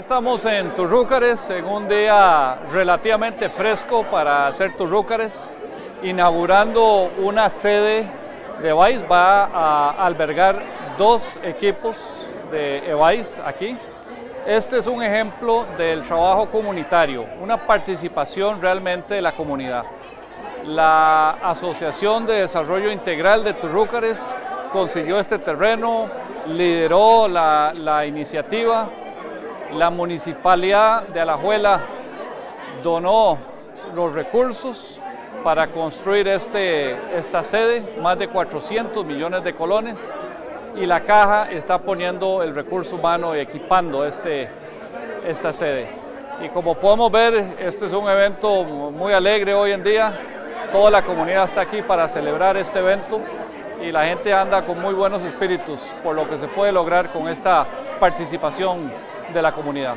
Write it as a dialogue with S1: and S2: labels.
S1: estamos en Turrúcares, en un día relativamente fresco para hacer Turrúcares, inaugurando una sede de EVAIS. Va a albergar dos equipos de EVAIS aquí. Este es un ejemplo del trabajo comunitario, una participación realmente de la comunidad. La Asociación de Desarrollo Integral de Turrúcares consiguió este terreno, lideró la, la iniciativa, la municipalidad de Alajuela donó los recursos para construir este, esta sede, más de 400 millones de colones, y la caja está poniendo el recurso humano y equipando este, esta sede. Y como podemos ver, este es un evento muy alegre hoy en día. Toda la comunidad está aquí para celebrar este evento y la gente anda con muy buenos espíritus por lo que se puede lograr con esta participación de la comunidad.